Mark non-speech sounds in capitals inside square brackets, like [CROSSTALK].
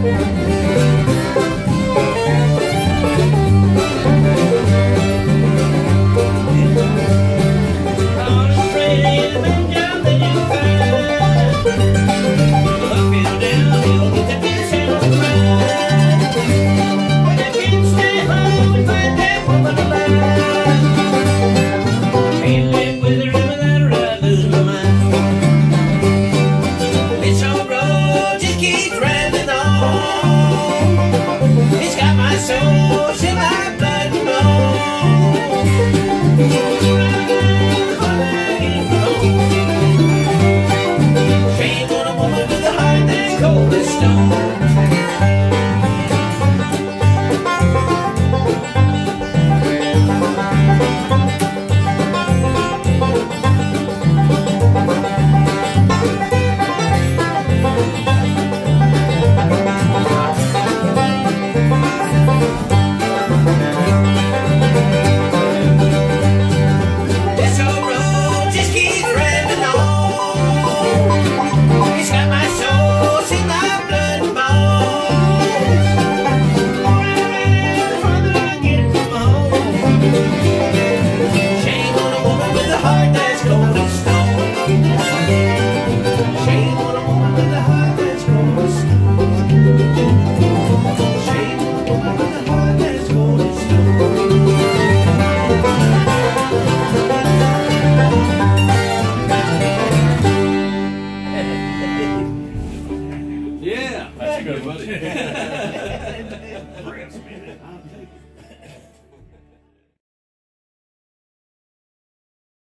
It's on Good buddy. [LAUGHS]